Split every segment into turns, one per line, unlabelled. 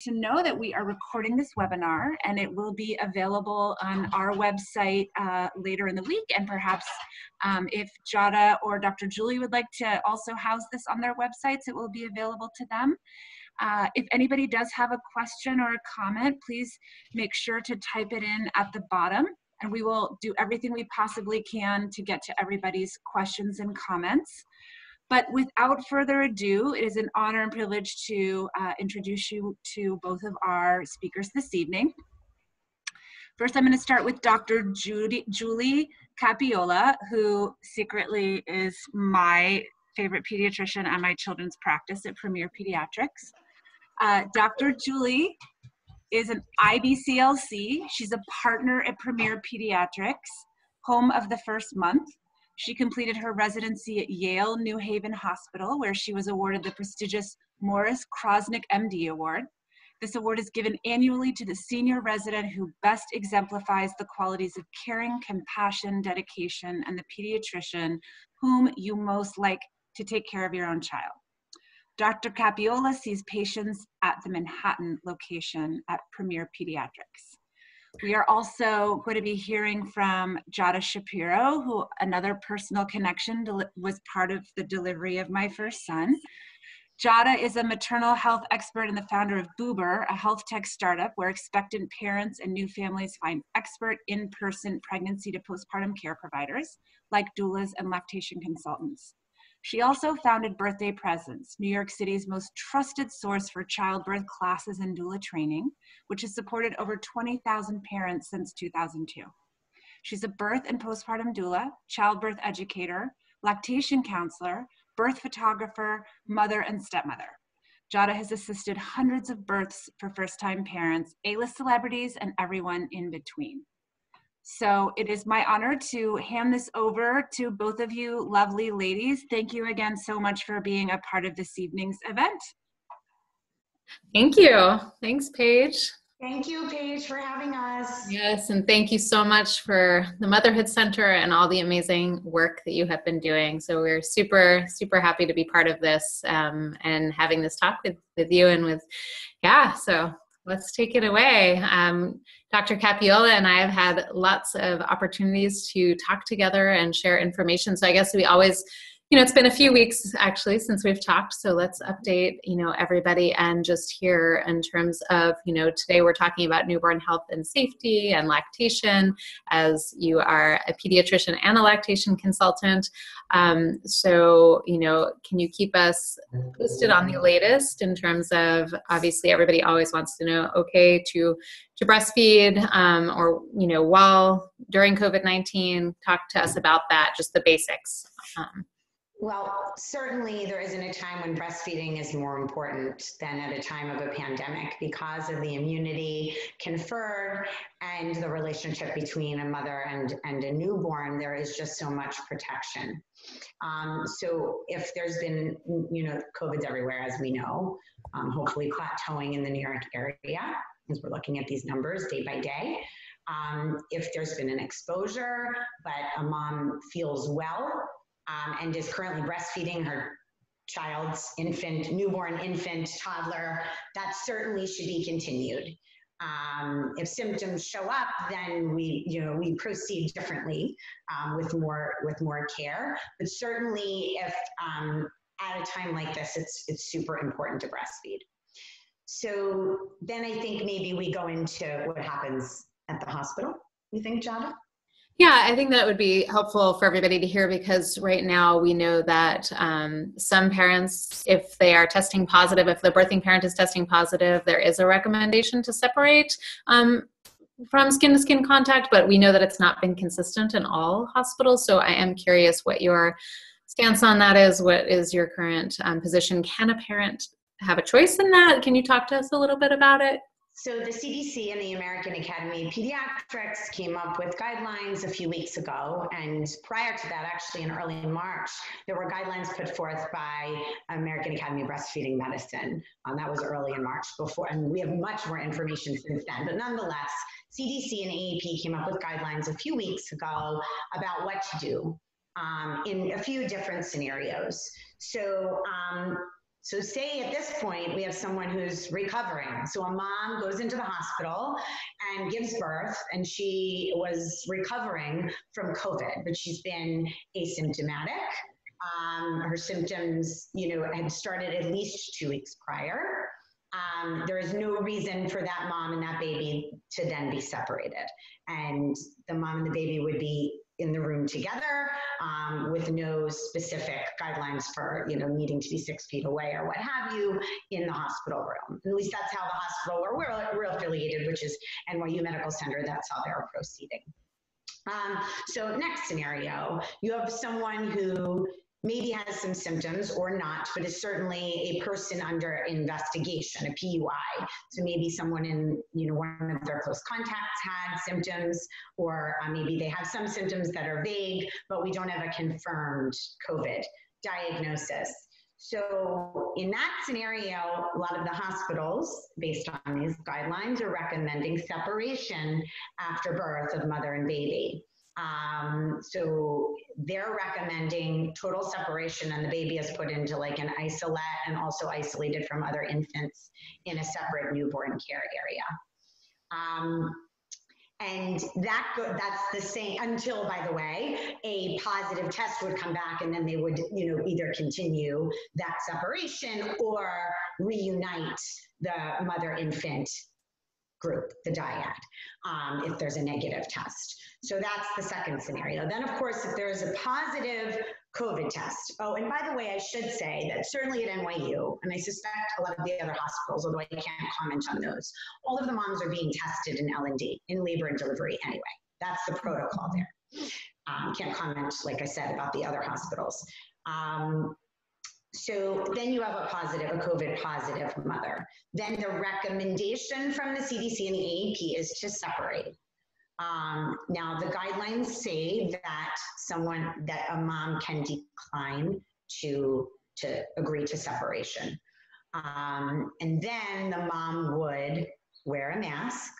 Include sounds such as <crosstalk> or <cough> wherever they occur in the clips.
to know that we are recording this webinar and it will be available on our website uh, later in the week. And perhaps um, if Jada or Dr. Julie would like to also house this on their websites, it will be available to them. Uh, if anybody does have a question or a comment, please make sure to type it in at the bottom and we will do everything we possibly can to get to everybody's questions and comments. But without further ado, it is an honor and privilege to uh, introduce you to both of our speakers this evening. First, I'm going to start with Dr. Judy, Julie Capiola, who secretly is my favorite pediatrician at my children's practice at Premier Pediatrics. Uh, Dr. Julie is an IBCLC. She's a partner at Premier Pediatrics, home of the first month. She completed her residency at Yale New Haven Hospital, where she was awarded the prestigious Morris Krosnick MD Award. This award is given annually to the senior resident who best exemplifies the qualities of caring, compassion, dedication, and the pediatrician whom you most like to take care of your own child. Dr. Capiola sees patients at the Manhattan location at Premier Pediatrics. We are also going to be hearing from Jada Shapiro, who another personal connection was part of the delivery of my first son. Jada is a maternal health expert and the founder of Boober, a health tech startup where expectant parents and new families find expert in-person pregnancy to postpartum care providers like doulas and lactation consultants. She also founded Birth Day Presence, New York City's most trusted source for childbirth classes and doula training, which has supported over 20,000 parents since 2002. She's a birth and postpartum doula, childbirth educator, lactation counselor, birth photographer, mother, and stepmother. Jada has assisted hundreds of births for first time parents, A list celebrities, and everyone in between. So it is my honor to hand this over to both of you lovely ladies. Thank you again so much for being a part of this evening's event.
Thank you. Thanks, Paige.
Thank you, Paige, for having us.
Yes, and thank you so much for the Motherhood Center and all the amazing work that you have been doing. So we're super, super happy to be part of this um, and having this talk with, with you and with, yeah, so let's take it away. Um, Dr. Capiola and I have had lots of opportunities to talk together and share information. So I guess we always you know, it's been a few weeks actually since we've talked, so let's update, you know, everybody and just here in terms of, you know, today we're talking about newborn health and safety and lactation as you are a pediatrician and a lactation consultant. Um, so, you know, can you keep us posted on the latest in terms of obviously everybody always wants to know, okay, to to breastfeed um, or, you know, while during COVID 19, talk to us about that, just the basics. Um,
well, certainly there isn't a time when breastfeeding is more important than at a time of a pandemic because of the immunity conferred and the relationship between a mother and, and a newborn. There is just so much protection. Um, so if there's been, you know, COVID's everywhere, as we know, um, hopefully plateauing in the New York area as we're looking at these numbers day by day. Um, if there's been an exposure, but a mom feels well um, and is currently breastfeeding her child's infant, newborn infant, toddler, that certainly should be continued. Um, if symptoms show up, then we, you know, we proceed differently um, with more with more care. But certainly, if um, at a time like this, it's it's super important to breastfeed. So then I think maybe we go into what happens at the hospital. You think, Jada?
Yeah, I think that would be helpful for everybody to hear because right now we know that um, some parents, if they are testing positive, if the birthing parent is testing positive, there is a recommendation to separate um, from skin to skin contact, but we know that it's not been consistent in all hospitals. So I am curious what your stance on that is. What is your current um, position? Can a parent have a choice in that? Can you talk to us a little bit about it?
So the CDC and the American Academy of Pediatrics came up with guidelines a few weeks ago. And prior to that, actually in early March, there were guidelines put forth by American Academy of Breastfeeding Medicine. Um, that was early in March before, and we have much more information since then. But nonetheless, CDC and AAP came up with guidelines a few weeks ago about what to do um, in a few different scenarios. So um, So, say at this point we have someone who's recovering. So, a mom goes into the hospital and gives birth, and she was recovering from COVID, but she's been asymptomatic. Um, her symptoms, you know, had started at least two weeks prior. Um, there is no reason for that mom and that baby to then be separated. And the mom and the baby would be in the room together um, with no specific guidelines for you know needing to be six feet away or what have you in the hospital room. At least that's how the hospital where we're, we're affiliated, which is NYU Medical Center. That's how they're proceeding. Um, so next scenario, you have someone who maybe has some symptoms or not, but is certainly a person under investigation, a PUI. So maybe someone in, you know, one of their close contacts had symptoms, or uh, maybe they have some symptoms that are vague, but we don't have a confirmed COVID diagnosis. So in that scenario, a lot of the hospitals, based on these guidelines, are recommending separation after birth of mother and baby. Um, so they're recommending total separation, and the baby is put into like an isolette and also isolated from other infants in a separate newborn care area. Um, and that go, that's the same until, by the way, a positive test would come back, and then they would, you know, either continue that separation or reunite the mother infant group, the dyad, um, if there's a negative test. So that's the second scenario. Then, of course, if there's a positive COVID test. Oh, and by the way, I should say that certainly at NYU, and I suspect a lot of the other hospitals, although I can't comment on those, all of the moms are being tested in L&D, in labor and delivery anyway. That's the protocol there. Um, can't comment, like I said, about the other hospitals. Um, so then you have a positive, a COVID positive mother. Then the recommendation from the CDC and the AAP is to separate. Um, now, the guidelines say that someone, that a mom can decline to, to agree to separation. Um, and then the mom would wear a mask,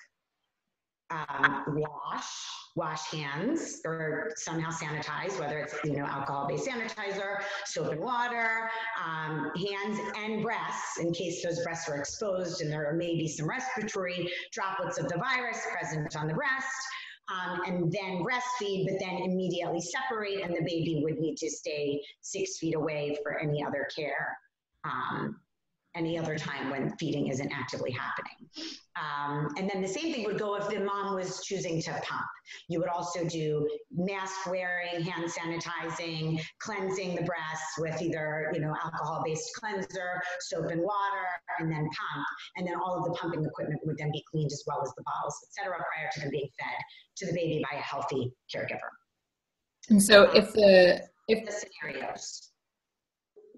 um, wash, wash hands or somehow sanitize, whether it's you know alcohol-based sanitizer, soap and water, um, hands and breasts in case those breasts are exposed and there may be some respiratory droplets of the virus present on the breast. Um, and then breastfeed, but then immediately separate, and the baby would need to stay six feet away for any other care. Um, any other time when feeding isn't actively happening. Um, and then the same thing would go if the mom was choosing to pump. You would also do mask wearing, hand sanitizing, cleansing the breasts with either you know alcohol-based cleanser, soap and water, and then pump. And then all of the pumping equipment would then be cleaned as well as the bottles, etc., prior to them being fed to the baby by a healthy caregiver.
And so, if the if
the scenarios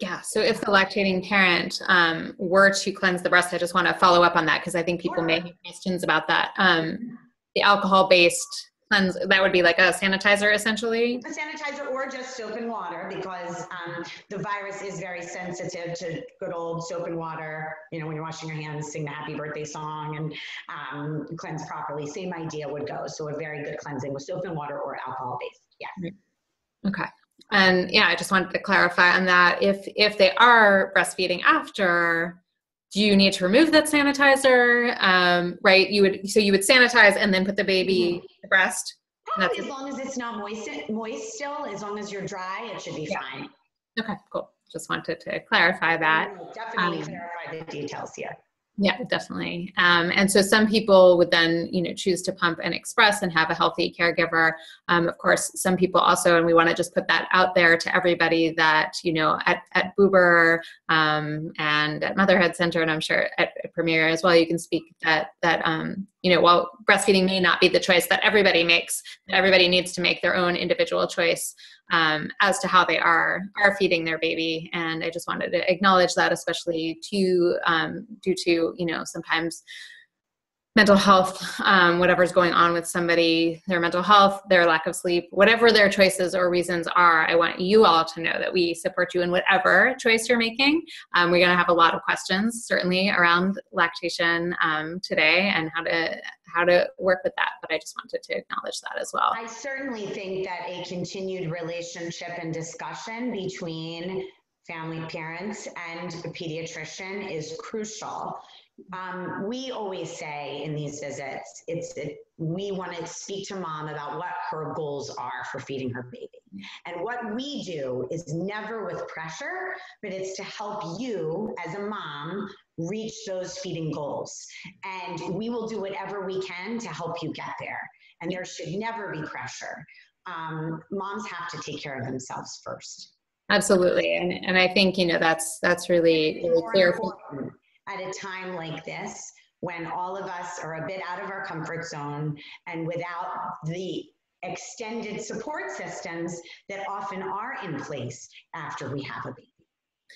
yeah. So if the lactating parent um, were to cleanse the breast, I just want to follow up on that because I think people may have questions about that. Um, the alcohol based cleanse, that would be like a sanitizer essentially?
A sanitizer or just soap and water because um, the virus is very sensitive to good old soap and water. You know, when you're washing your hands, sing the happy birthday song and um, cleanse properly. Same idea would go. So a very good cleansing with soap and water or alcohol based. Yes.
Okay. And yeah, I just wanted to clarify on that. If if they are breastfeeding after, do you need to remove that sanitizer? Um, right? You would so you would sanitize and then put the baby mm-hmm. breast.
Probably as long as it's not moist, moist still. As long as you're dry, it should be yeah. fine.
Okay, cool. Just wanted to clarify that.
Definitely um, clarify the details here.
Yeah, definitely. Um, and so some people would then, you know, choose to pump and express and have a healthy caregiver. Um, of course, some people also, and we want to just put that out there to everybody that, you know, at, at Boober um, and at Motherhood Center, and I'm sure at, at Premier as well, you can speak that, that um, you know, while breastfeeding may not be the choice that everybody makes, that everybody needs to make their own individual choice um, as to how they are are feeding their baby. And I just wanted to acknowledge that, especially to um, due to you know sometimes mental health, um, whatever's going on with somebody, their mental health, their lack of sleep, whatever their choices or reasons are, I want you all to know that we support you in whatever choice you're making. Um, we're going to have a lot of questions, certainly, around lactation um, today and how to how to work with that. But I just wanted to acknowledge that as well.
I certainly think that a continued relationship and discussion between family parents and a pediatrician is crucial. Um, we always say in these visits, it's it, we want to speak to mom about what her goals are for feeding her baby. And what we do is never with pressure, but it's to help you as a mom reach those feeding goals. And we will do whatever we can to help you get there. And there should never be pressure. Um, moms have to take care of themselves first.
Absolutely, and and I think you know that's that's really really clear.
At a time like this, when all of us are a bit out of our comfort zone and without the extended support systems that often are in place after we have a baby.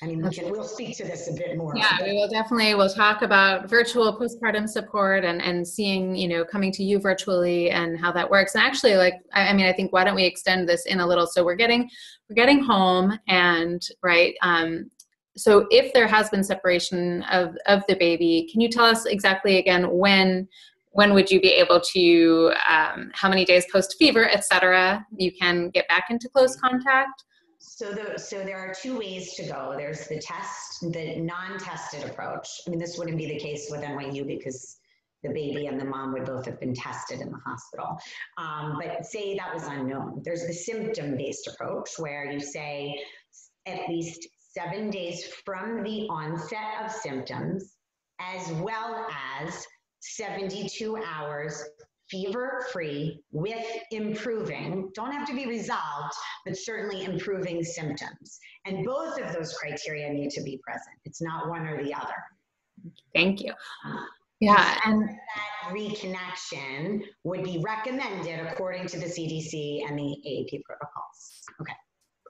I mean, we can, we'll speak to this a bit more.
Yeah, we will definitely. We'll talk about virtual postpartum support and and seeing you know coming to you virtually and how that works. And actually, like I, I mean, I think why don't we extend this in a little? So we're getting we're getting home and right. Um, so if there has been separation of of the baby, can you tell us exactly again when when would you be able to um, how many days post fever, et cetera, you can get back into close contact?
So, the, so there are two ways to go. There's the test, the non-tested approach. I mean, this wouldn't be the case with NYU because the baby and the mom would both have been tested in the hospital. Um, but say that was unknown. There's the symptom-based approach where you say at least seven days from the onset of symptoms, as well as 72 hours fever free with improving, don't have to be resolved, but certainly improving symptoms. And both of those criteria need to be present. It's not one or the other.
Thank you. Uh, yeah, and
that reconnection would be recommended according to the CDC and the AAP protocols.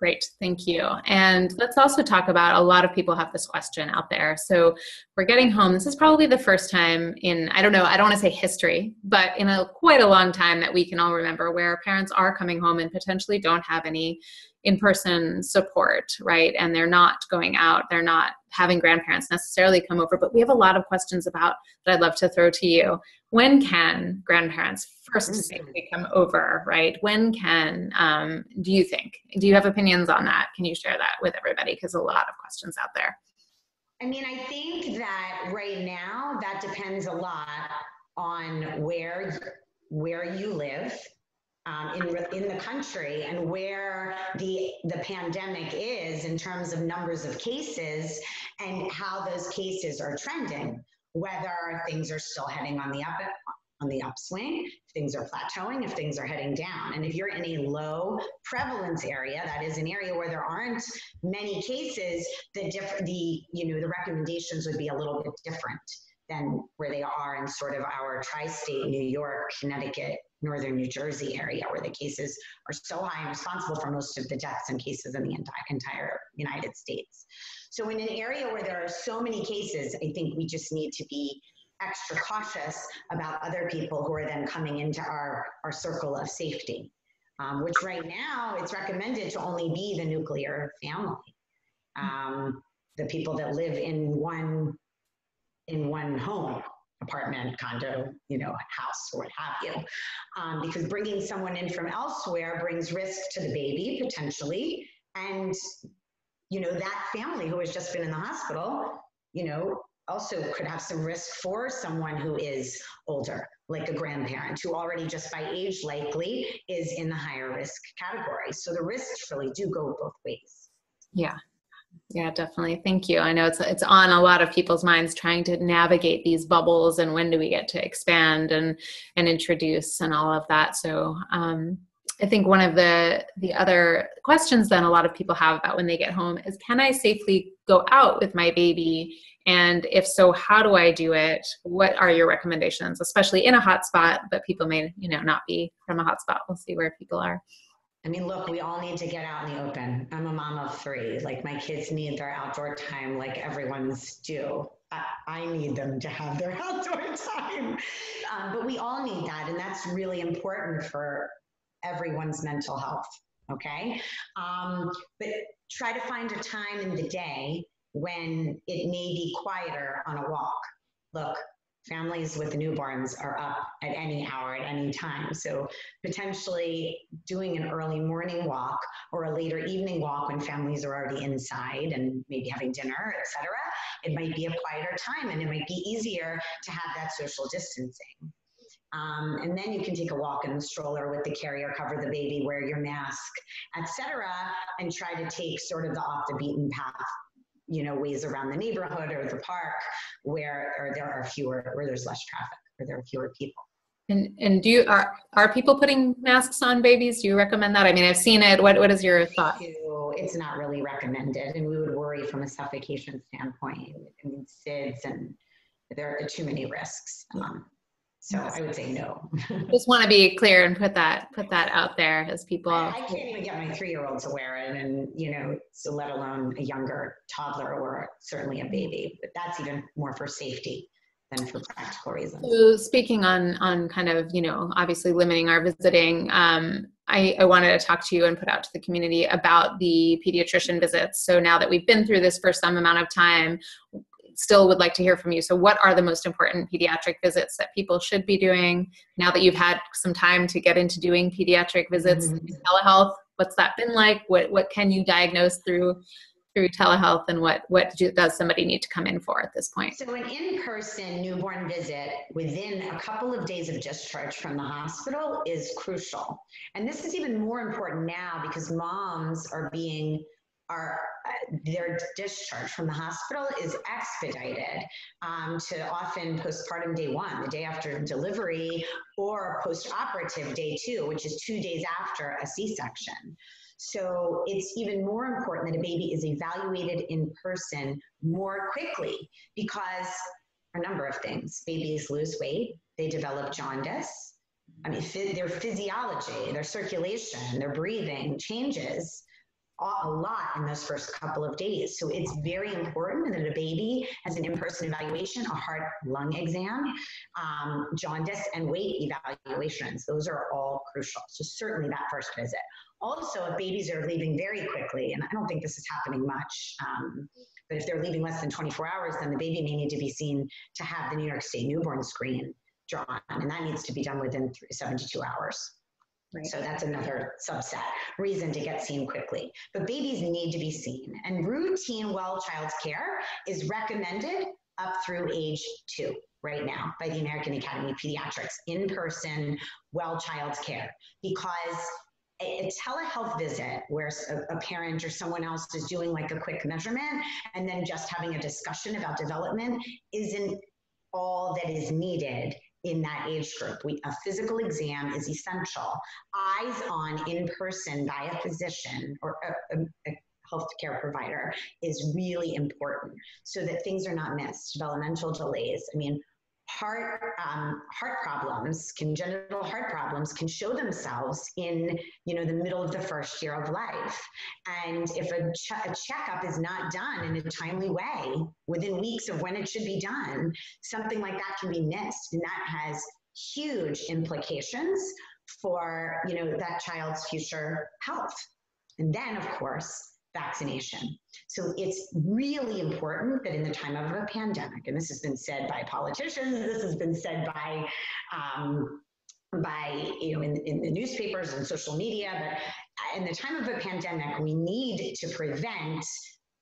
Great, thank you. And let's also talk about a lot of people have this question out there. So we're getting home. This is probably the first time in, I don't know, I don't want to say history, but in a quite a long time that we can all remember where parents are coming home and potentially don't have any in-person support right and they're not going out they're not having grandparents necessarily come over but we have a lot of questions about that i'd love to throw to you. When can grandparents first safely come over right? When can um, do you think? Do you have opinions on that? Can you share that with everybody? Because a lot of questions out there.
I mean i think that right now that depends a lot on where where you live um, in, in the country and where the, the pandemic is in terms of numbers of cases and how those cases are trending, whether things are still heading on the up on the upswing, if things are plateauing, if things are heading down. And if you're in a low prevalence area, that is an area where there aren't many cases, the diff- the you know the recommendations would be a little bit different than where they are in sort of our tri-state New York, Connecticut, northern New Jersey area where the cases are so high and responsible for most of the deaths and cases in the entire United States. So in an area where there are so many cases, I think we just need to be extra cautious about other people who are then coming into our, our circle of safety, um, which right now it's recommended to only be the nuclear family. Um, the people that live in one in one home apartment, condo, you know, house, or what have you. Um, because bringing someone in from elsewhere brings risk to the baby potentially, and you know that family who has just been in the hospital, you know, also could have some risk for someone who is older, like a grandparent who already just by age likely is in the higher risk category. So the risks really do go both ways.
Yeah, yeah, definitely. Thank you. I know it's it's on a lot of people's minds trying to navigate these bubbles and when do we get to expand and and introduce and all of that. So um, I think one of the the other questions then a lot of people have about when they get home is can I safely go out with my baby? And if so, how do I do it? What are your recommendations, especially in a hotspot, but people may, you know, not be from a hotspot. We'll see where people are.
I mean, look, we all need to get out in the open. I'm a mom of three. Like my kids need their outdoor time like everyone's do. I, I need them to have their <laughs> outdoor time. Um, but we all need that. And that's really important for everyone's mental health. Okay. Um, but try to find a time in the day when it may be quieter on a walk. Look, families with newborns are up at any hour at any time so potentially doing an early morning walk or a later evening walk when families are already inside and maybe having dinner etc it might be a quieter time and it might be easier to have that social distancing um, and then you can take a walk in the stroller with the carrier, cover the baby, wear your mask, etc., and try to take sort of the off the beaten path you know ways around the neighborhood or the park where or there are fewer where there's less traffic or there are fewer people.
And and do you are are people putting masks on babies? Do you recommend that? I mean i've seen it. What what is your thought?
it's not really recommended and we would worry from a suffocation standpoint. I mean sids and there are too many risks um, so I would say no. <laughs>
Just want to be clear and put that put that out there as people. I,
I can't even get my three year old to wear it, and you know, so let alone a younger toddler or certainly a baby. But that's even more for safety than for practical reasons.
So speaking on on kind of you know obviously limiting our visiting, um, I, I wanted to talk to you and put out to the community about the pediatrician visits. So now that we've been through this for some amount of time, still would like to hear from you. So, what are the most important pediatric visits that people should be doing now that you've had some time to get into doing pediatric visits mm-hmm. in telehealth? What's that been like? What what can you diagnose through through telehealth, and what what do, does somebody need to come in for at this point?
So, an in-person newborn visit within a couple of days of discharge from the hospital is crucial, and this is even more important now because moms are being are uh, their discharge from the hospital is expedited um, to often postpartum day one, the day after delivery, or post-operative day two, which is two days after a C-section. So it's even more important that a baby is evaluated in person more quickly because a number of things. Babies lose weight, they develop jaundice. I mean, their physiology, their circulation, their breathing changes a lot in those first couple of days. So it's very important that a baby has an in-person evaluation, a heart lung exam, um, jaundice and weight evaluations. Those are all crucial. So certainly that first visit. Also, if babies are leaving very quickly, and I don't think this is happening much, um, but if they're leaving less than 24 hours, then the baby may need to be seen to have the New York State newborn screen drawn, and that needs to be done within 72 hours. Right. So that's another subset reason to get seen quickly. But babies need to be seen, and routine well child's care is recommended up through age two right now by the American Academy of Pediatrics in person well child's care because a, telehealth visit where a, parent or someone else is doing like a quick measurement and then just having a discussion about development isn't all that is needed in that age group. We, a physical exam is essential. Eyes on in person by a physician or a, a, a healthcare provider is really important so that things are not missed. Developmental delays. I mean, heart um, heart problems congenital heart problems can show themselves in you know the middle of the first year of life. And if a, ch- a checkup is not done in a timely way within weeks of when it should be done something like that can be missed. And that has huge implications for you know that child's future health. And then of course vaccination. So it's really important that in the time of a pandemic, and this has been said by politicians, this has been said by um, by you know in, in the newspapers and social media, but in the time of a pandemic, we need to prevent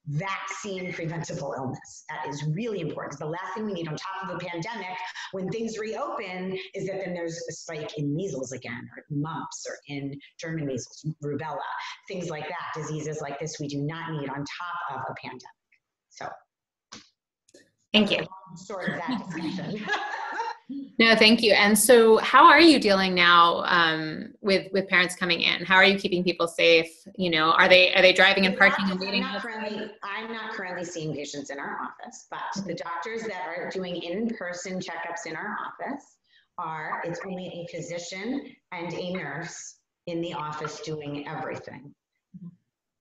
vaccine preventable illness. That is really important. The last thing we need on top of a pandemic when things reopen is that then there's a spike in measles again, or mumps, or in German measles, rubella, things like that. Diseases like this we do not need on top of a pandemic. So,
thank you.
Of that discussion. <laughs>
No, thank you. And so, how are you dealing now um, with with parents coming in? How are you keeping people safe? You know, are they are they driving and parking and waiting?
I'm not, currently, I'm not currently seeing patients in our office, but the doctors that are doing in-person checkups in our office are it's only a physician and a nurse in the office doing everything.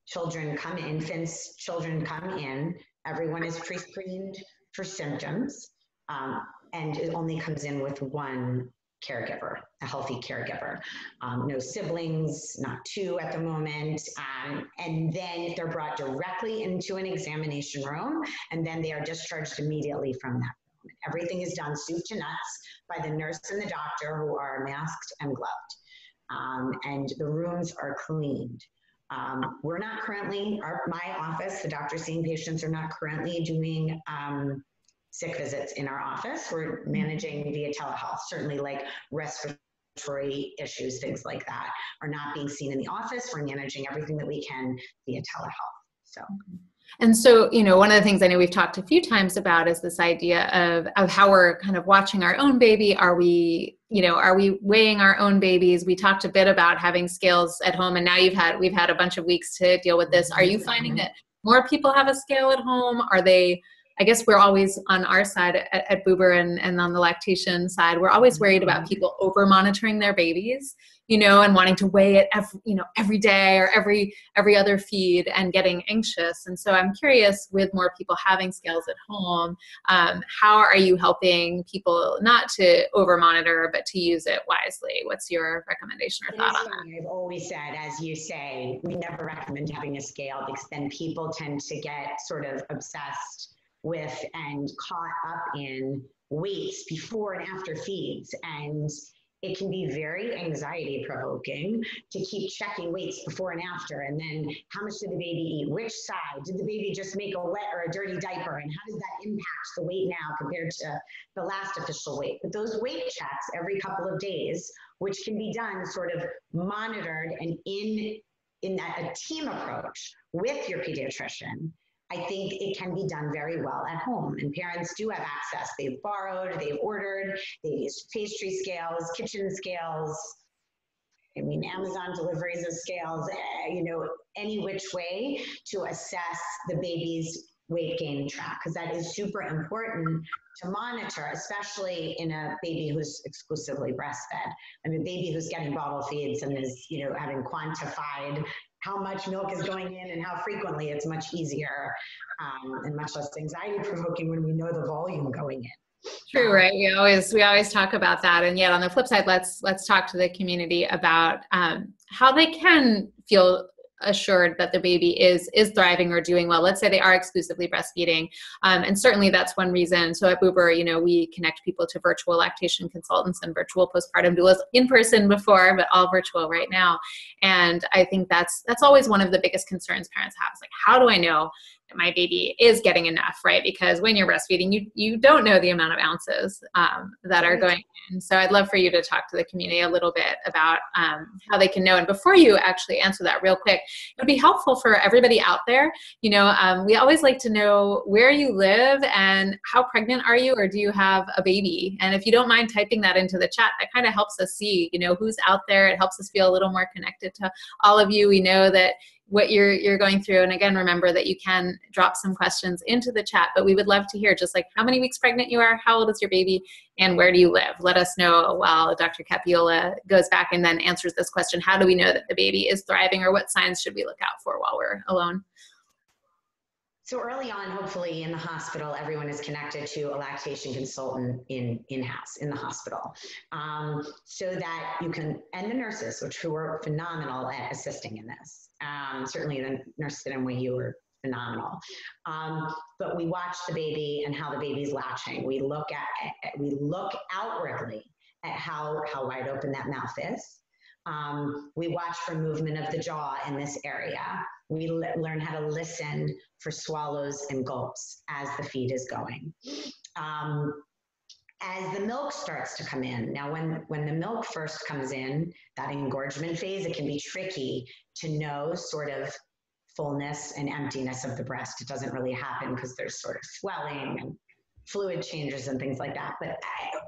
Children come, infants, children come in. Everyone is pre-screened for symptoms. Um, and it only comes in with one caregiver, a healthy caregiver. Um, no siblings, not two at the moment. Um, and then they're brought directly into an examination room, and then they are discharged immediately from that room. Everything is done soup to nuts by the nurse and the doctor who are masked and gloved. Um, and the rooms are cleaned. Um, we're not currently, our, my office, the doctors seeing patients are not currently doing um, sick visits in our office. We're managing via telehealth, certainly like respiratory issues, things like that are not being seen in the office. We're managing everything that we can via telehealth. So.
And so, you know, one of the things I know we've talked a few times about is this idea of, of how we're kind of watching our own baby. Are we, you know, are we weighing our own babies? We talked a bit about having scales at home, and now you've had we've had a bunch of weeks to deal with this. Are you mm-hmm. finding that more people have a scale at home? Are they I guess we're always on our side at, at Boober and, and on the lactation side, we're always worried about people over monitoring their babies you know, and wanting to weigh it every, you know, every day or every every other feed and getting anxious. And so I'm curious, with more people having scales at home, um, how are you helping people not to over monitor but to use it wisely? What's your recommendation or thought on that?
I've always said, as you say, we never recommend having a scale because then people tend to get sort of obsessed with and caught up in weights before and after feeds and it can be very anxiety provoking to keep checking weights before and after. And then how much did the baby eat? Which side? Did the baby just make a wet or a dirty diaper? And how does that impact the weight now compared to the last official weight? But those weight checks every couple of days, which can be done sort of monitored and in in that a team approach with your pediatrician I think it can be done very well at home. And parents do have access. They've borrowed, they've ordered, they've used pastry scales, kitchen scales. I mean, Amazon deliveries of scales, eh, you know, any which way to assess the baby's weight gain track, because that is super important to monitor, especially in a baby who's exclusively breastfed. I mean, a baby who's getting bottle feeds and is, you know, having quantified how much milk is going in and how frequently, it's much easier um, and much less anxiety provoking when we know the volume going in.
True, right? We always we always talk about that, and yet on the flip side, let's let's talk to the community about um, how they can feel assured that the baby is is thriving or doing well. Let's say they are exclusively breastfeeding um, and certainly that's one reason. So at Boober you know we connect people to virtual lactation consultants and virtual postpartum doulas in person before but all virtual right now. And i think that's that's always one of the biggest concerns parents have is like how do i know my baby is getting enough, right? Because when you're breastfeeding, you you don't know the amount of ounces um, that are going in. So I'd love for you to talk to the community a little bit about um, how they can know. And before you actually answer that, real quick, it would be helpful for everybody out there. You know, um, we always like to know where you live and how pregnant are you, or do you have a baby? And if you don't mind typing that into the chat, that kind of helps us see, you know, who's out there. It helps us feel a little more connected to all of you. We know that what you're you're going through. And again remember that you can drop some questions into the chat but we would love to hear just like how many weeks pregnant you are how old is your baby and where do you live? Let us know while dr capiola goes back and then answers this question. How do we know that the baby is thriving or what signs should we look out for while we're alone?
So early on, hopefully in the hospital, everyone is connected to a lactation consultant in in-house in the hospital, um, so that you can and the nurses, which who are phenomenal at assisting in this. Um, certainly, the nurses at NYU are phenomenal. Um, but we watch the baby and how the baby's latching. We look at we look outwardly at how how wide open that mouth is. Um, we watch for movement of the jaw in this area. We learn how to listen for swallows and gulps as the feed is going. Um, as the milk starts to come in, now when, when the milk first comes in, that engorgement phase, it can be tricky to know sort of fullness and emptiness of the breast. It doesn't really happen because there's sort of swelling and fluid changes and things like that. But I,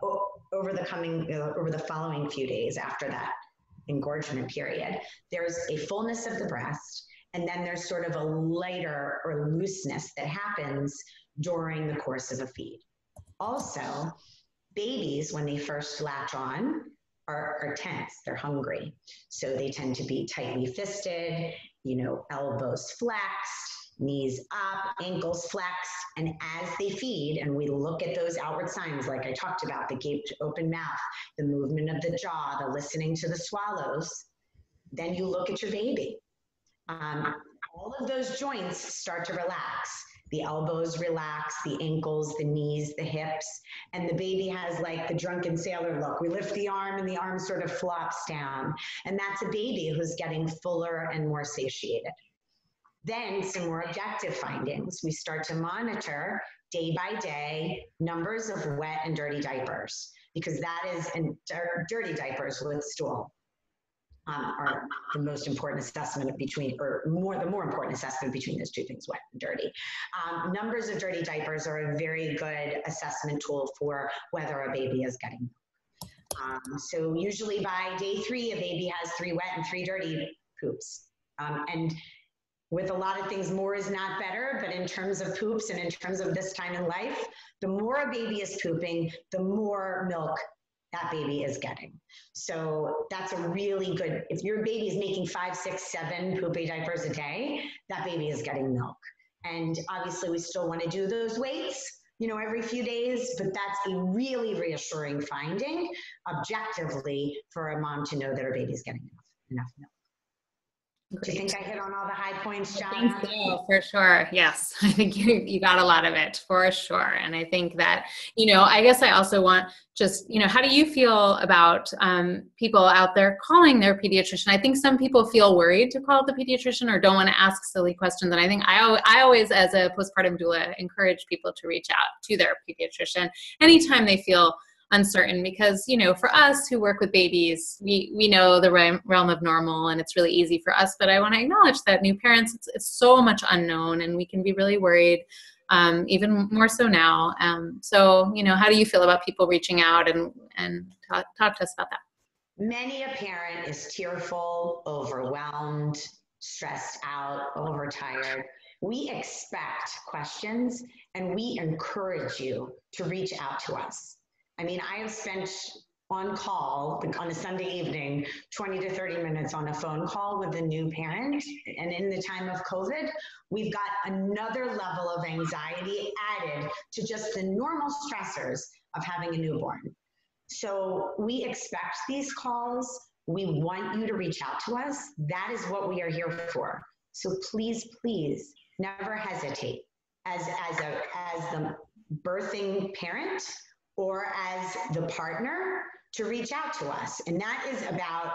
over the coming, over the following few days after that engorgement period, there's a fullness of the breast and then there's sort of a lighter or looseness that happens during the course of a feed. Also, babies, when they first latch on, are, are tense, they're hungry. So they tend to be tightly fisted, you know, elbows flexed, knees up, ankles flexed. And as they feed, and we look at those outward signs, like I talked about the gaped open mouth, the movement of the jaw, the listening to the swallows, then you look at your baby um, all of those joints start to relax. The elbows relax, the ankles, the knees, the hips, and the baby has like the drunken sailor look. We lift the arm and the arm sort of flops down. And that's a baby who's getting fuller and more satiated. Then some more objective findings. We start to monitor day by day numbers of wet and dirty diapers because that is in dirty diapers with stool um, are the most important assessment between, or more the more important assessment between those two things, wet and dirty. Um, numbers of dirty diapers are a very good assessment tool for whether a baby is getting um, so usually by day three, a baby has three wet and three dirty poops. Um, and with a lot of things, more is not better, but in terms of poops and in terms of this time in life, the more a baby is pooping, the more milk that baby is getting. So that's a really good, if your baby is making five, six, seven poopy diapers a day, that baby is getting milk. And obviously we still want to do those weights, you know, every few days, but that's a really reassuring finding objectively for a mom to know that her baby's getting enough, enough milk. Do you think I hit on all the high points, John?
I think so, for sure. Yes, <laughs> I think you, you got a lot of it for sure. And I think that, you know, I guess I also want just, you know, how do you feel about um, people out there calling their pediatrician? I think some people feel worried to call the pediatrician or don't want to ask silly questions. And I think I, I always, as a postpartum doula, encourage people to reach out to their pediatrician anytime they feel uncertain because you know for us who work with babies we we know the realm of normal and it's really easy for us but i want to acknowledge that new parents it's, it's so much unknown and we can be really worried um, even more so now. Um, so you know how do you feel about people reaching out and and talk, talk to us about that?
Many a parent is tearful overwhelmed stressed out overtired. We expect questions and we encourage you to reach out to us I mean, I have spent on call on a Sunday evening, 20 to 30 minutes on a phone call with a new parent. And in the time of COVID, we've got another level of anxiety added to just the normal stressors of having a newborn. So we expect these calls. We want you to reach out to us. That is what we are here for. So please, please never hesitate as, as, a, as the birthing parent or as the partner to reach out to us. And that is about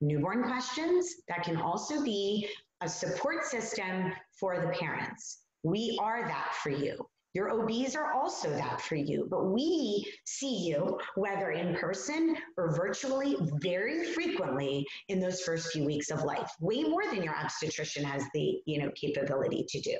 newborn questions. That can also be a support system for the parents. We are that for you. Your OBs are also that for you, but we see you, whether in person or virtually, very frequently in those first few weeks of life, way more than your obstetrician has the you know capability to do.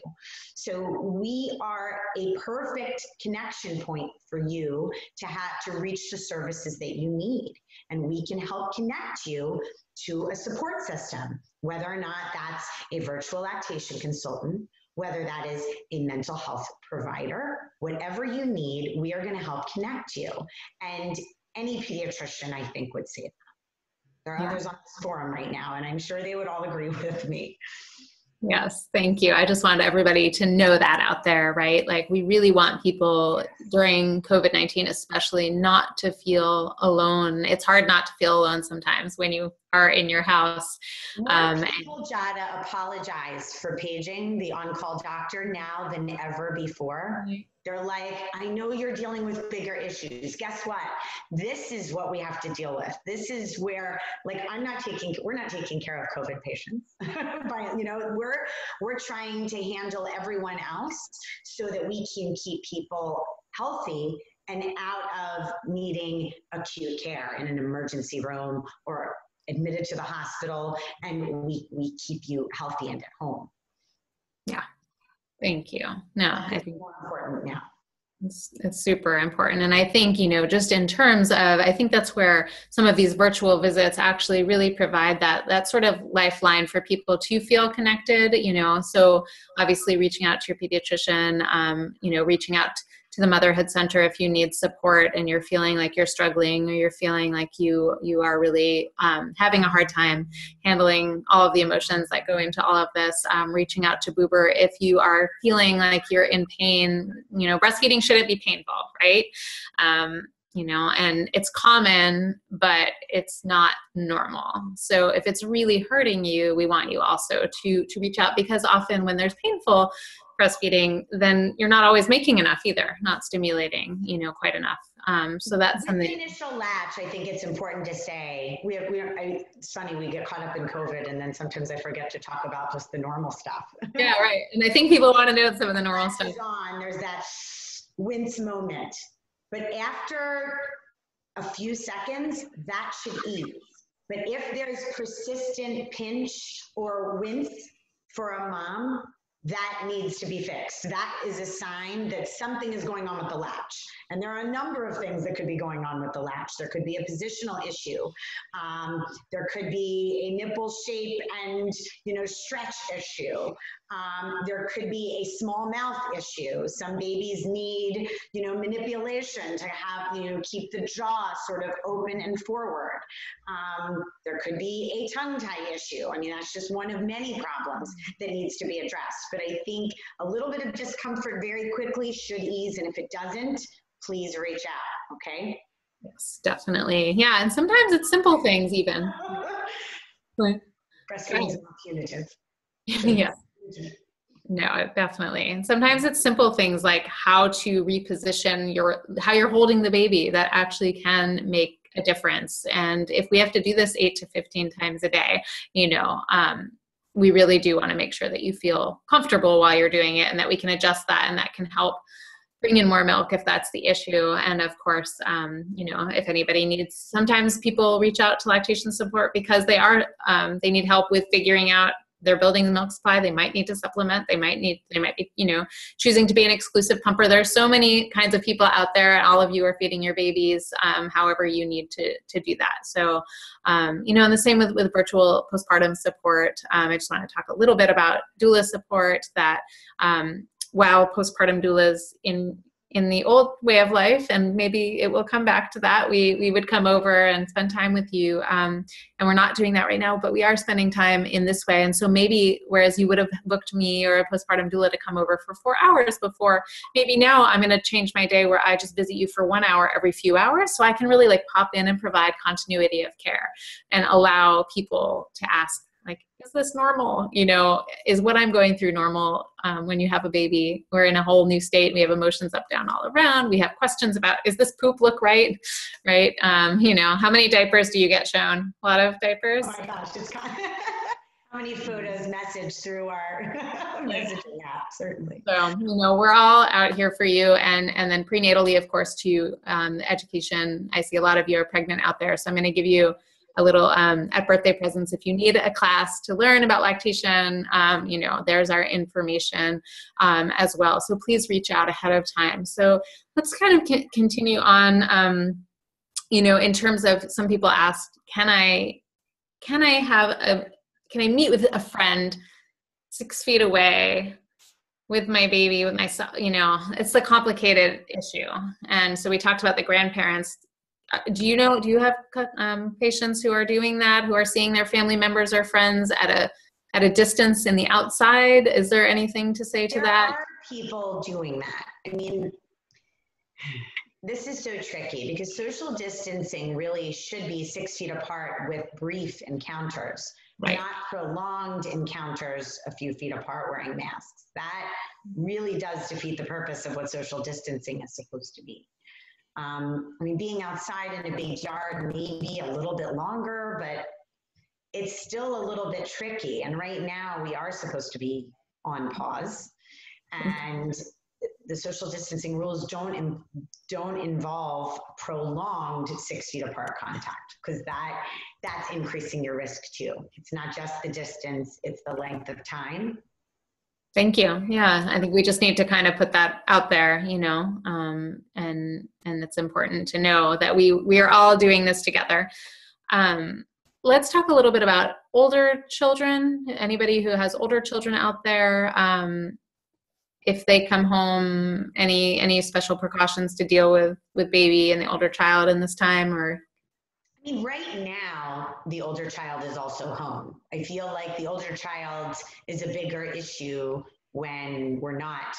So we are a perfect connection point for you to have to reach the services that you need, and we can help connect you to a support system, whether or not that's a virtual lactation consultant whether that is a mental health provider, whatever you need, we are going to help connect you. And any pediatrician, I think, would say that. There are yeah. others on this forum right now, and I'm sure they would all agree <laughs> with me.
Yes, thank you. I just wanted everybody to know that out there, right? Like, we really want people during COVID 19, especially, not to feel alone. It's hard not to feel alone sometimes when you are in your house.
Um, people, Jada, apologize for paging the on call doctor now than ever before. They're like, I know you're dealing with bigger issues. Guess what? This is what we have to deal with. This is where, like, I'm not taking, we're not taking care of COVID patients. <laughs> By, you know, we're we're trying to handle everyone else so that we can keep people healthy and out of needing acute care in an emergency room or admitted to the hospital and we, we keep you healthy and at home.
Yeah. Thank you. No,
I think more important now.
It's, it's, super important. And I think, you know, just in terms of, I think that's where some of these virtual visits actually really provide that, that sort of lifeline for people to feel connected, you know, so obviously reaching out to your pediatrician, um, you know, reaching out to the motherhood center if you need support and you're feeling like you're struggling or you're feeling like you you are really um, having a hard time handling all of the emotions that go into all of this um, reaching out to boober if you are feeling like you're in pain you know breastfeeding shouldn't be painful right? Um, you know and it's common but it's not normal. So if it's really hurting you we want you also to to reach out because often when there's painful breastfeeding, then you're not always making enough either, not stimulating, you know, quite enough. Um, so that's something.
the initial latch, I think it's important to say, we, we, I, it's funny, we get caught up in COVID and then sometimes I forget to talk about just the normal stuff.
Yeah, right. And I think people want to know some of the normal stuff.
on, there's that wince moment. But after a few seconds, that should ease. But if there's persistent pinch or wince for a mom, that needs to be fixed. That is a sign that something is going on with the latch. And there are a number of things that could be going on with the latch. There could be a positional issue. Um, there could be a nipple shape and you know stretch issue. Um, there could be a small mouth issue. Some babies need you know manipulation to have you know keep the jaw sort of open and forward. Um, there could be a tongue tie issue. I mean that's just one of many problems that needs to be addressed. But I think a little bit of discomfort very quickly should ease, and if it doesn't, please reach out. Okay.
Yes, definitely. Yeah. And sometimes it's simple things, even.
Breastfeeding <laughs> is punitive. <laughs>
yeah. No, definitely. And sometimes it's simple things like how to reposition your how you're holding the baby that actually can make a difference. And if we have to do this 8 to 15 times a day, you know, um, we really do want to make sure that you feel comfortable while you're doing it and that we can adjust that and that can help bring in more milk if that's the issue. And of course um, you know if anybody needs sometimes people reach out to lactation support because they are um, they need help with figuring out they're building the milk supply they might need to supplement they might need they might be you know choosing to be an exclusive pumper. There's so many kinds of people out there. All of you are feeding your babies um, however you need to to do that. So um, you know and the same with with virtual postpartum support. Um, i just want to talk a little bit about doula support that while postpartum doulas in in the old way of life and maybe it will come back to that. We we would come over and spend time with you um, and we're not doing that right now but we are spending time in this way. And so maybe whereas you would have booked me or a postpartum doula to come over for four hours before maybe now i'm going to change my day where i just visit you for one hour every few hours so i can really like pop in and provide continuity of care and allow people to ask is this normal? You know is what i'm going through normal um, when you have a baby? We're in a whole new state. We have emotions up down all around. We have questions about is this poop look right? <laughs> Right? Um, you know how many diapers do you get shown? A lot of diapers?
Oh my gosh, it's kind <laughs> how many photos message through our <laughs> messaging app, certainly.
so you know we're all out here for you and and then prenatally of course to um, education. I see a lot of you are pregnant out there so i'm going to give you a little um, at Birth Day Presence if you need a class to learn about lactation um, you know there's our information um, as well. So please reach out ahead of time. So let's kind of c- continue on um, you know in terms of some people asked can i can i have a can i meet with a friend six feet away with my baby with myself you know it's a complicated issue. And so we talked about the grandparents do you know do you have um, patients who are doing that who are seeing their family members or friends at a at a distance in the outside is there anything to say to
there
that
are people doing that. I mean, this is so tricky because social distancing really should be six feet apart with brief encounters,
Right.
not prolonged encounters a few feet apart wearing masks. That really does defeat the purpose of what social distancing is supposed to be. Um, I mean, being outside in a big yard may be a little bit longer, but it's still a little bit tricky. And right now, we are supposed to be on pause, and the social distancing rules don't don't involve prolonged six feet apart contact because that that's increasing your risk too. It's not just the distance; it's the length of time.
Thank you. Yeah, I think we just need to kind of put that out there, you know, um, and and it's important to know that we we are all doing this together. Um, let's talk a little bit about older children. Anybody who has older children out there, um, if they come home, any any special precautions to deal with with baby and the older child in this time, or
I mean, right now, the older child is also home. I feel like the older child is a bigger issue when we're not,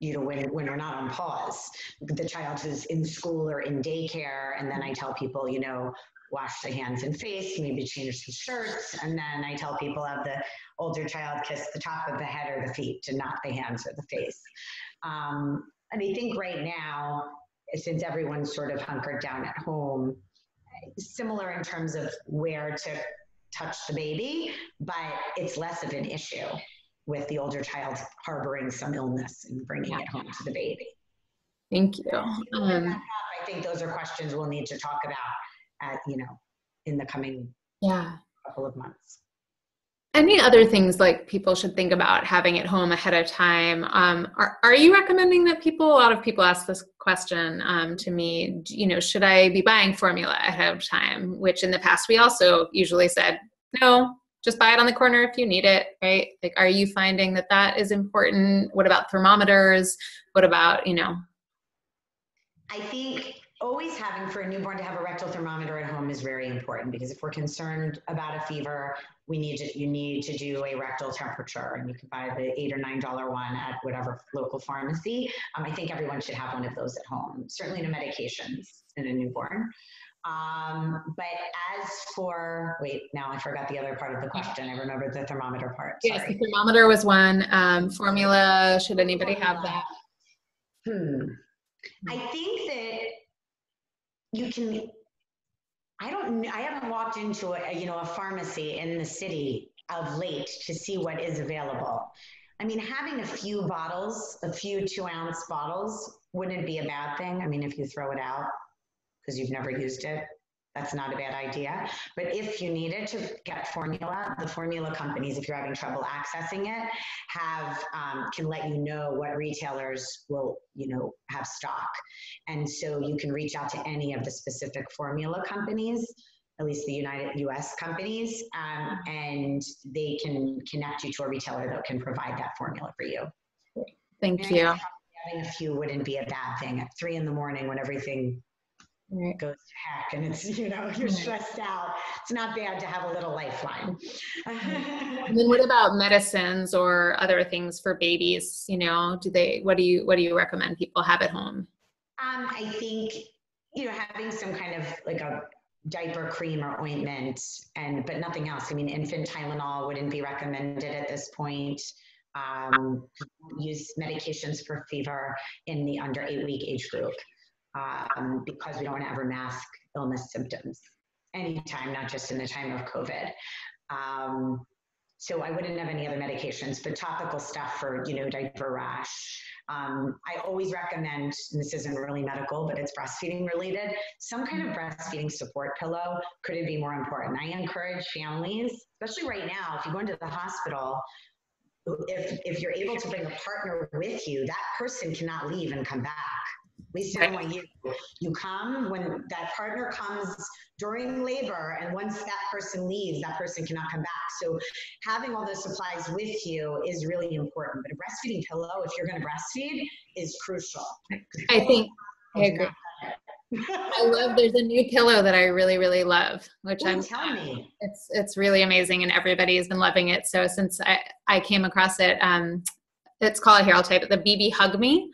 you know, when, when we're not on pause, the child who's in school or in daycare. And then I tell people, you know, wash the hands and face, maybe change some shirts. And then I tell people have the older child kiss the top of the head or the feet and not the hands or the face. Um, and I think right now, since everyone's sort of hunkered down at home, similar in terms of where to touch the baby, but it's less of an issue with the older child harboring some illness and bringing it home to the baby.
Thank you.
Um, I think those are questions we'll need to talk about at, you know, in the coming
yeah.
couple of months.
Any other things like people should think about having at home ahead of time? Um, are, are you recommending that people, a lot of people ask this question um, to me, you know, should I be buying formula ahead of time? Which in the past we also usually said, no, just buy it on the corner if you need it, right? Like, are you finding that that is important? What about thermometers? What about, you know?
I think always having for a newborn to have a rectal thermometer at home is very important because if we're concerned about a fever, we need to you need to do a rectal temperature and you can buy the eight or nine dollar one at whatever local pharmacy. Um, I think everyone should have one of those at home, certainly to medications in a newborn. Um, but as for, wait, now I forgot the other part of the question. I remember the thermometer part.
Sorry. Yes, the thermometer was one. Um, formula, should anybody have that?
Hmm. I think that you can, I don't, I haven't walked into a, you know, a pharmacy in the city of late to see what is available. I mean, having a few bottles, a few two ounce bottles wouldn't be a bad thing. I mean, if you throw it out, because you've never used it, that's not a bad idea. But if you needed to get formula, the formula companies, if you're having trouble accessing it, have um, can let you know what retailers will, you know, have stock, and so you can reach out to any of the specific formula companies. At least the United U.S. companies, um, and they can connect you to a retailer that can provide that formula for you.
Thank and you.
Having a few wouldn't be a bad thing at three in the morning when everything right. goes to heck and it's <laughs> you know you're stressed out. It's not bad to have a little lifeline.
And then what about medicines or other things for babies you know? Do they what do you what do you recommend people have at home?
Um, i think you know having some kind of like a diaper cream or ointment and but nothing else. I mean infant tylenol wouldn't be recommended at this point. Um, use medications for fever in the under eight week age group um, because we don't want to ever mask illness symptoms anytime, not just in the time of COVID. Um, so I wouldn't have any other medications, but topical stuff for, you know, diaper rash. Um, I always recommend, and this isn't really medical, but it's breastfeeding related, some kind of breastfeeding support pillow couldn't be more important. I encourage families, especially right now, if you go into the hospital, if, if you're able to bring a partner with you, that person cannot leave and come back least in NYU. You come when that partner comes during labor, and once that person leaves, that person cannot come back. So having all those supplies with you is really important. But a breastfeeding pillow, if you're going to breastfeed, is crucial.
I think I agree. I love. There's a new pillow that I really, really love, which Ooh, I'm.
Tell me.
It's it's really amazing, and everybody has been loving it. So since I I came across it, um, it's called here. I'll type it the BB Hug Me,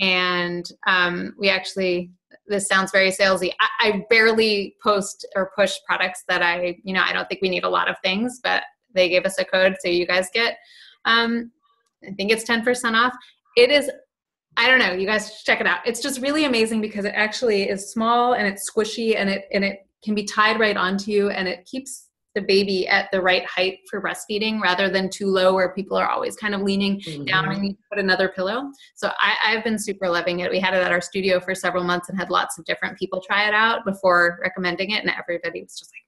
and um, we actually this sounds very salesy. I, I, barely post or push products that i you know i don't think we need a lot of things but they gave us a code so you guys get um, i think it's 10% off. It is i don't know you guys check it out. It's just really amazing because it actually is small and it's squishy and it and it can be tied right onto you and it keeps the baby at the right height for breastfeeding rather than too low where people are always kind of leaning mm-hmm. down and you put another pillow. So I, I've been super loving it. We had it at our studio for several months and had lots of different people try it out before recommending it, and everybody was just like,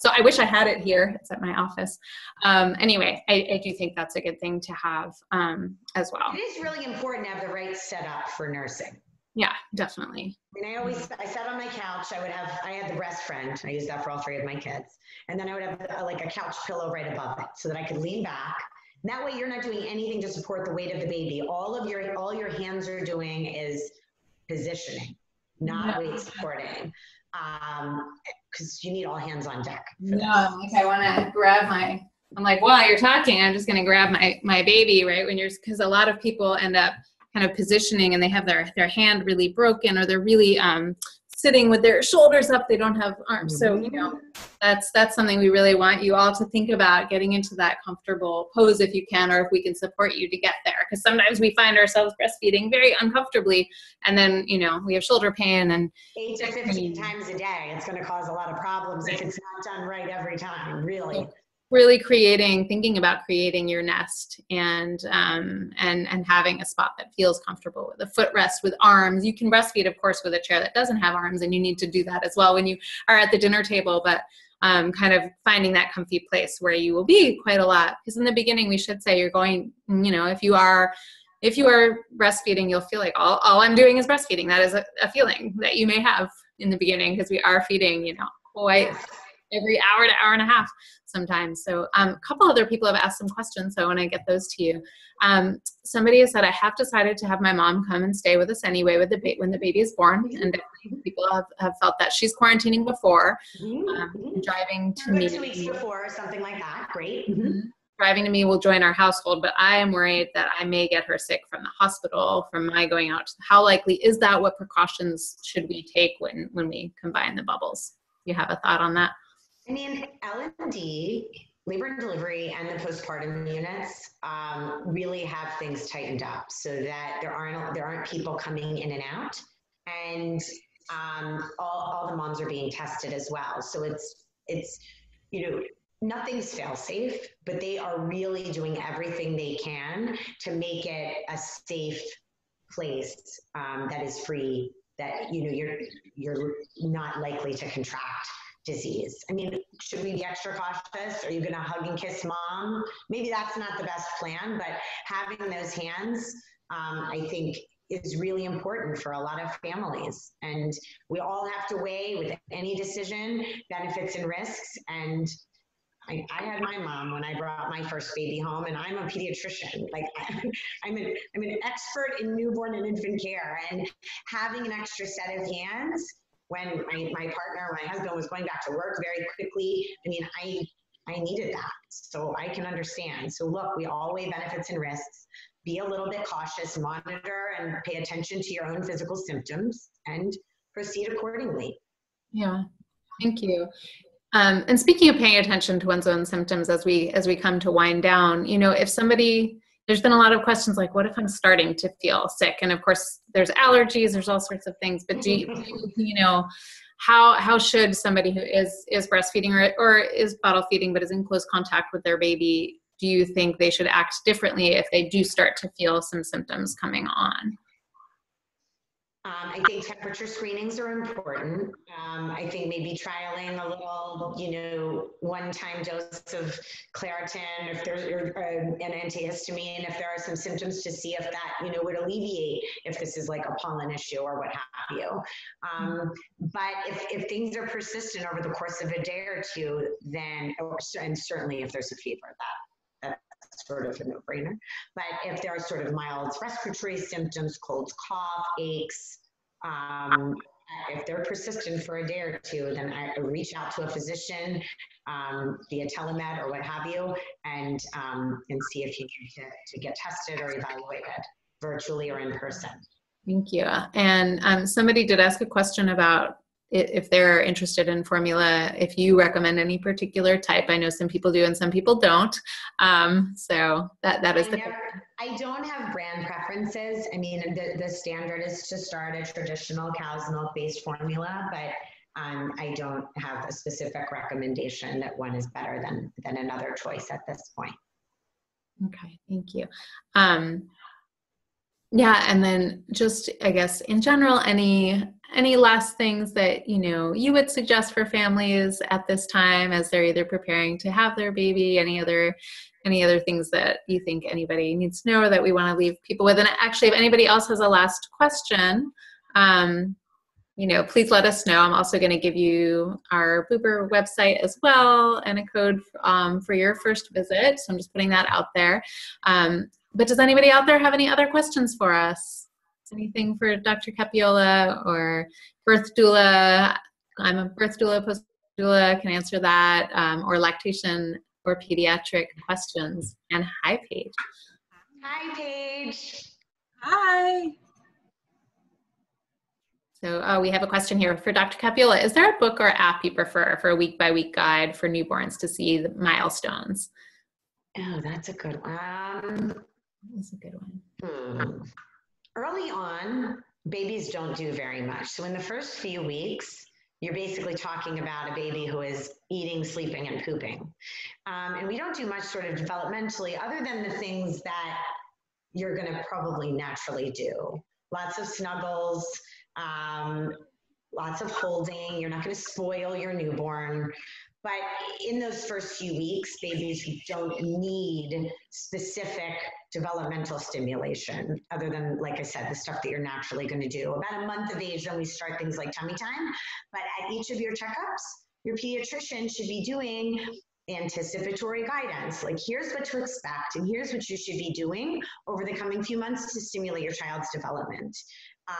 so I wish I had it here. It's at my office. Um, anyway, I, I, do think that's a good thing to have um, as well.
It is really important to have the right setup for nursing.
Yeah, definitely.
And I always, I sat on my couch. I would have, I had the Brest Friend. I used that for all three of my kids. And then I would have a, like a couch pillow right above it so that I could lean back. And that way you're not doing anything to support the weight of the baby. All of your, all your hands are doing is positioning, not weight supporting. Um, cause you need all hands on deck.
No, like I want to grab my, I'm like, while you're talking, I'm just going to grab my, my baby, right? When you're, cause a lot of people end up kind of positioning and they have their their hand really broken or they're really um, sitting with their shoulders up they don't have arms. So you know that's that's something we really want you all to think about getting into that comfortable pose if you can or if we can support you to get there. Because sometimes we find ourselves breastfeeding very uncomfortably and then you know we have shoulder pain and
eight to 15 times a day it's going to cause a lot of problems if it's not done right every time really
really creating thinking about creating your nest and um, and and having a spot that feels comfortable with a footrest with arms. You can breastfeed of course with a chair that doesn't have arms and you need to do that as well when you are at the dinner table but um, kind of finding that comfy place where you will be quite a lot. Because in the beginning we should say you're going you know if you are if you are breastfeeding you'll feel like all, all i'm doing is breastfeeding. That is a, a feeling that you may have in the beginning because we are feeding you know quite every hour to hour and a half sometimes. So um, a couple other people have asked some questions, so when I want to get those to you. Um, somebody has said, I have decided to have my mom come and stay with us anyway with the ba- when the baby is born. And people have, have felt that she's quarantining before, mm-hmm. um, driving to
me. Two weeks before, something like that. Great. Mm-hmm.
Driving to me will join our household, but I am worried that I may get her sick from the hospital from my going out. How likely is that? What precautions should we take when when we combine the bubbles? You have a thought on that?
I mean, L&D, labor and delivery, and the postpartum units um, really have things tightened up so that there aren't there aren't people coming in and out, and um, all, all the moms are being tested as well. So it's it's you know nothing's fail safe, but they are really doing everything they can to make it a safe place um, that is free that you know you're you're not likely to contract disease. I mean, should we be extra cautious? Are you going to hug and kiss mom? Maybe that's not the best plan, but having those hands, um, I think, is really important for a lot of families. And we all have to weigh with any decision benefits and risks. And I, I, had my mom when I brought my first baby home, and I'm a pediatrician. Like <laughs> I'm an I'm an expert in newborn and infant care, and having an extra set of hands when my, my partner, my husband was going back to work very quickly. I mean, I I needed that. So I can understand. So look, we all weigh benefits and risks. Be a little bit cautious, monitor and pay attention to your own physical symptoms and proceed accordingly.
Yeah. Thank you. Um, and speaking of paying attention to one's own symptoms as we as we come to wind down, you know, if somebody there's been a lot of questions like what if i'm starting to feel sick? And of course there's allergies there's all sorts of things but do you, <laughs> you know how how should somebody who is is breastfeeding or, or is bottle feeding but is in close contact with their baby do you think they should act differently if they do start to feel some symptoms coming on
um, I think temperature screenings are important. Um, I think maybe trialing a little, you know, one-time dose of Claritin, if there's or an antihistamine, if there are some symptoms, to see if that, you know, would alleviate if this is like a pollen issue or what have you. Um, but if, if things are persistent over the course of a day or two, then, and certainly if there's a fever, that sort of a no-brainer. But if there are sort of mild respiratory symptoms, colds, cough, aches, um, if they're persistent for a day or two, then I reach out to a physician um, via telemed or what have you, and um, and see if you need to, to get tested or evaluated virtually or in person.
Thank you. And um, somebody did ask a question about if they're interested in formula, if you recommend any particular type. I know some people do and some people don't. Um, so that that is I the. Never,
I don't have brand preferences. I mean, the, the standard is to start a traditional cow's milk based formula, but um, I don't have a specific recommendation that one is better than than another choice at this point.
Okay, thank you. Um, yeah, and then just I guess in general, any any last things that you know you would suggest for families at this time as they're either preparing to have their baby? Any other any other things that you think anybody needs to know or that we want to leave people with? And actually if anybody else has a last question um, you know please let us know. I'm also going to give you our Boober website as well and a code um, for your first visit. So i'm just putting that out there. Um, but does anybody out there have any other questions for us anything for Dr. Capiola or birth doula? I'm a birth doula, post doula, can answer that, um, or lactation or pediatric questions. And hi, Paige.
Hi, Paige.
Hi.
So uh, we have a question here for Dr. Capiola. Is there a book or app you prefer for a week by week guide for newborns to see the milestones?
Oh, that's a good one. Um,
that's a good one.
Hmm. Early on, babies don't do very much. So in the first few weeks, you're basically talking about a baby who is eating, sleeping, and pooping. Um, and we don't do much sort of developmentally other than the things that you're going to probably naturally do. Lots of snuggles, um, lots of holding. You're not going to spoil your newborn. But in those first few weeks, babies don't need specific developmental stimulation, other than, like I said, the stuff that you're naturally going to do. About a month of age, then we start things like tummy time. But at each of your checkups, your pediatrician should be doing anticipatory guidance. Like, here's what to expect, and here's what you should be doing over the coming few months to stimulate your child's development.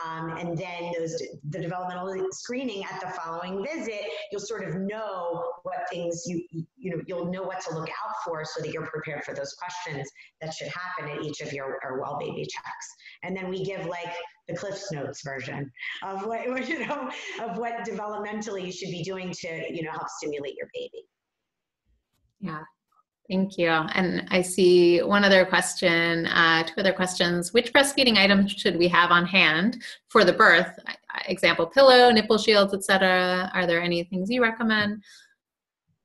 Um, and then those the developmental screening at the following visit, you'll sort of know what things you you know you'll know what to look out for so that you're prepared for those questions that should happen at each of your, your well baby checks. And then we give like the Cliff's Notes version of what <laughs> you know of what developmentally you should be doing to you know help stimulate your baby.
Yeah, Thank you. And I see one other question, uh, two other questions. Which breastfeeding items should we have on hand for the birth? Example, pillow, nipple shields, etc. Are there any things you recommend?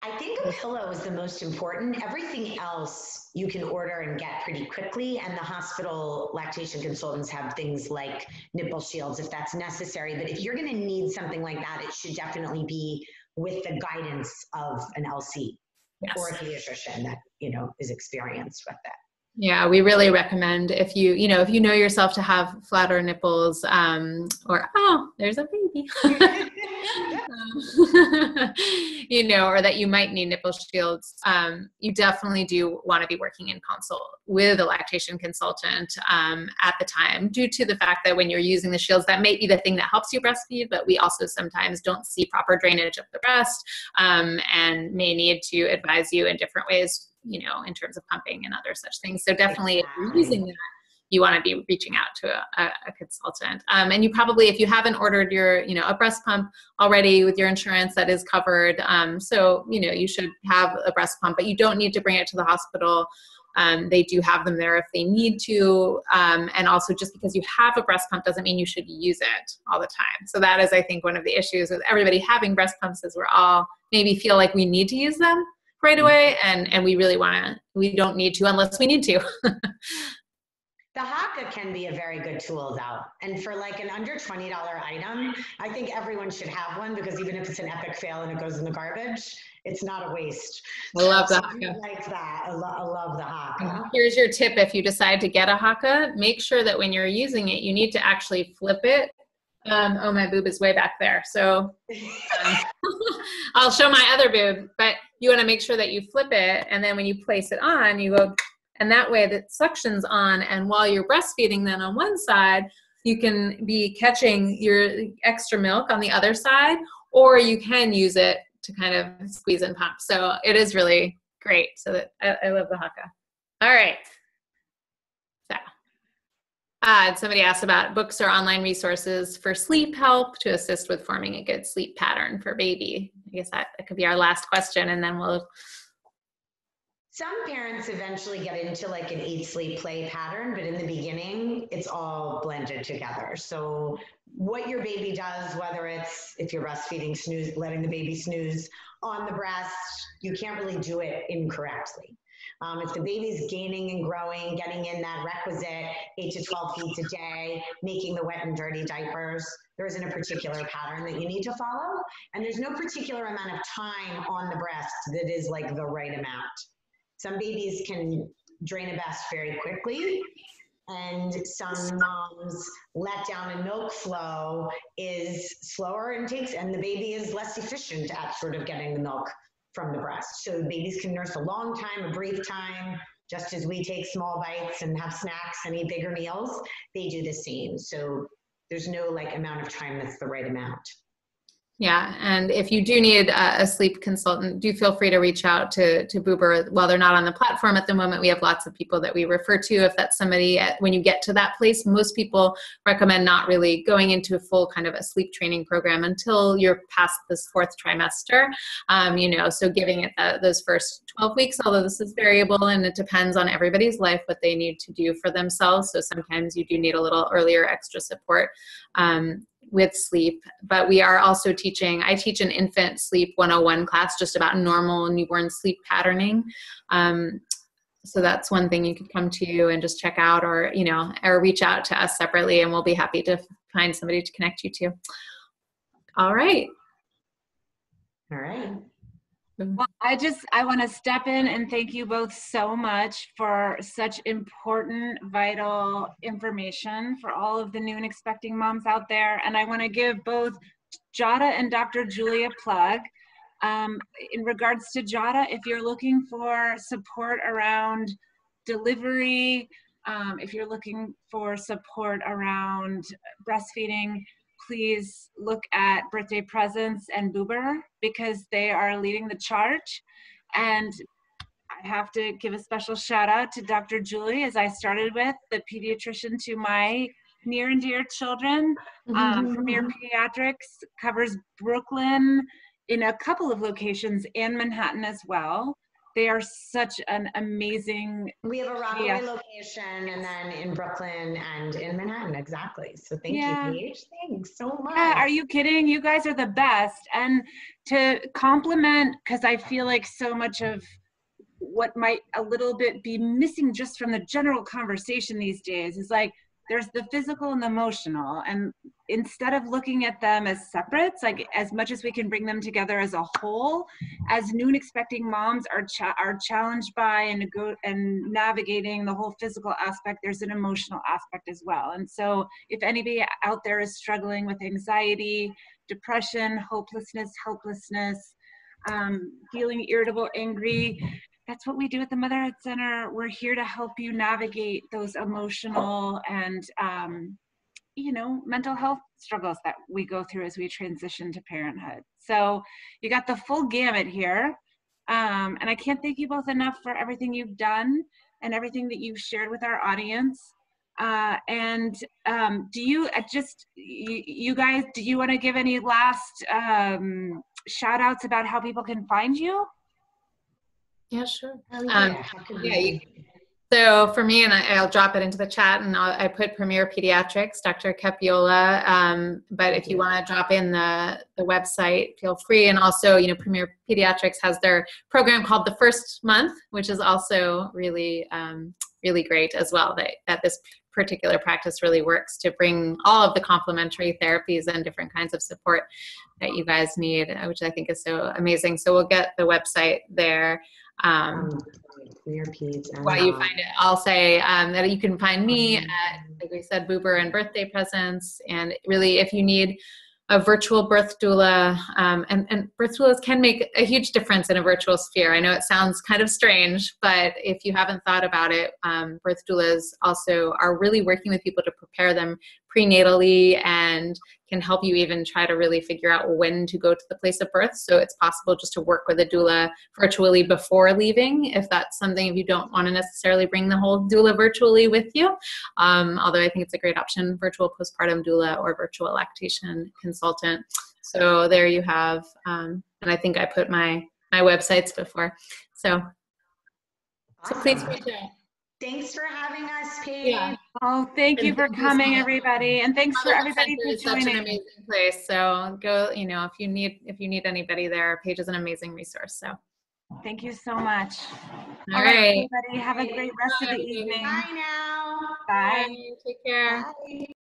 I think a pillow is the most important. Everything else you can order and get pretty quickly, and the hospital lactation consultants have things like nipple shields if that's necessary. But if you're going to need something like that, it should definitely be with the guidance of an LC yes. or a pediatrician that you know is experienced with that
yeah we really recommend if you you know if you know yourself to have flatter nipples um, or oh there's a baby. <laughs> You know or that you might need nipple shields. Um, you definitely do want to be working in consult with a lactation consultant um, at the time due to the fact that when you're using the shields that may be the thing that helps you breastfeed but we also sometimes don't see proper drainage of the breast um, and may need to advise you in different ways you know, in terms of pumping and other such things. So definitely exactly. using that, you want to be reaching out to a, a consultant. Um, and you probably, if you haven't ordered your, you know, a breast pump already with your insurance that is covered, um, so, you know, you should have a breast pump, but you don't need to bring it to the hospital. Um, they do have them there if they need to. Um, and also, just because you have a breast pump doesn't mean you should use it all the time. So, that is, I think, one of the issues with everybody having breast pumps is we're all maybe feel like we need to use them right mm. away and and we really want to we don't need to unless we need to <laughs>
the Haakaa can be a very good tool though. And for like an under $20 item, I think everyone should have one because even if it's an epic fail and it goes in the garbage, it's not a waste.
I love
the Haakaa. like that. I, lo- I love the Haakaa.
Here's your tip if you decide to get a Haakaa make sure that when you're using it, you need to actually flip it um, oh, my boob is way back there. So <laughs> um, <laughs> I'll show my other boob, but you want to make sure that you flip it. And then when you place it on, you go, and that way the suction's on. And while you're breastfeeding, then on one side, you can be catching your extra milk on the other side, or you can use it to kind of squeeze and pump. So it is really great. So that I, I love the Haakaa. All right. Uh, somebody asked about books or online resources for sleep help to assist with forming a good sleep pattern for baby. I guess that, that could be our last question, and then we'll.
Some parents eventually get into like an eat, sleep, play pattern, but in the beginning, it's all blended together. So, what your baby does, whether it's if you're breastfeeding, snooze, letting the baby snooze on the breast, you can't really do it incorrectly. Um, if the baby's gaining and growing, getting in that requisite eight to 12 feet a day, making the wet and dirty diapers, there isn't a particular pattern that you need to follow. And there's no particular amount of time on the breast that is like the right amount. Some babies can drain a breast very quickly, and some moms let down and milk flow is slower and takes and the baby is less efficient at sort of getting the milk from the breast. So babies can nurse a long time, a brief time, just as we take small bites and have snacks and eat bigger meals, they do the same. So there's no like amount of time that's the right amount.
Yeah, and if you do need a, sleep consultant, do feel free to reach out to to Boober. While they're not on the platform at the moment, we have lots of people that we refer to. If that's somebody at, when you get to that place, most people recommend not really going into a full kind of a sleep training program until you're past this fourth trimester. Um, you know, so giving it those first 12 weeks, although this is variable and it depends on everybody's life what they need to do for themselves. So sometimes you do need a little earlier extra support. Um, with sleep, but we are also teaching. I teach an infant sleep 101 class just about normal newborn sleep patterning. Um, so that's one thing you could come to and just check out, or you know, or reach out to us separately, and we'll be happy to find somebody to connect you to. All right.
All right.
Well, I just I want to step in and thank you both so much for such important, vital information for all of the new and expecting moms out there. And I want to give both Jada and Dr. Julia plug. Um, in regards to Jada, if you're looking for support around delivery, um, if you're looking for support around breastfeeding, please look at Birth Day Presence and Boober because they are leading the charge. And I have to give a special shout out to Dr. Julie, as I started with, the pediatrician to my near and dear children. Um, mm-hmm. Premier Pediatrics covers Brooklyn in a couple of locations in Manhattan as well they are such an amazing.
We have a Rockaway yeah. location and then in Brooklyn and in Manhattan. Exactly. So thank yeah. you, Paige. Thanks so much.
Yeah, are you kidding? You guys are the best. And to compliment, because I feel like so much of what might a little bit be missing just from the general conversation these days is like there's the physical and the emotional and instead of looking at them as separates like as much as we can bring them together as a whole as and expecting moms are cha- are challenged by and go and navigating the whole physical aspect there's an emotional aspect as well and so if anybody out there is struggling with anxiety depression hopelessness helplessness um, feeling irritable angry that's what we do at the Motherhood Center. We're here to help you navigate those emotional and, um, you know, mental health struggles that we go through as we transition to parenthood. So you got the full gamut here. Um, and I can't thank you both enough for everything you've done and everything that you've shared with our audience. Uh, and um, do you uh, just, you, you, guys, do you want to give any last um, shout outs about how people can find you?
Yeah, sure.
Oh, yeah. Um, yeah you,
so for me, and I, will drop it into the chat, and I'll, i put Premier Pediatrics, Dr. Capiola. Um, but if you want to drop in the the website, feel free. And also, you know, Premier Pediatrics has their program called the First Month, which is also really um, really great as well. That that this particular practice really works to bring all of the complementary therapies and different kinds of support that you guys need, which I think is so amazing. So we'll get the website there. Um, while you find it, I'll say um, that you can find me at, like we said, Boober and Birth Day Presence. And really, if you need a virtual birth doula, um, and, and birth doulas can make a huge difference in a virtual sphere. I know it sounds kind of strange, but if you haven't thought about it, um, birth doulas also are really working with people to prepare them prenatally and can help you even try to really figure out when to go to the place of birth. So it's possible just to work with a doula virtually before leaving, if that's something, if you don't want to necessarily bring the whole doula virtually with you. Um, although I think it's a great option, virtual postpartum doula or virtual lactation consultant. So there you have, um, and I think I put my my websites before. So, so please reach out.
Thanks for having us, Paige. Yeah.
Oh, thank you for coming, everybody, and thanks for everybody for joining.
Such an amazing place. So go, you know, if you need if you need anybody there, Paige is an amazing resource. So.
Thank you so much.
All, All right.
Everybody, have a great rest Bye. of the evening.
Bye now.
Bye.
Bye. Take care. Bye.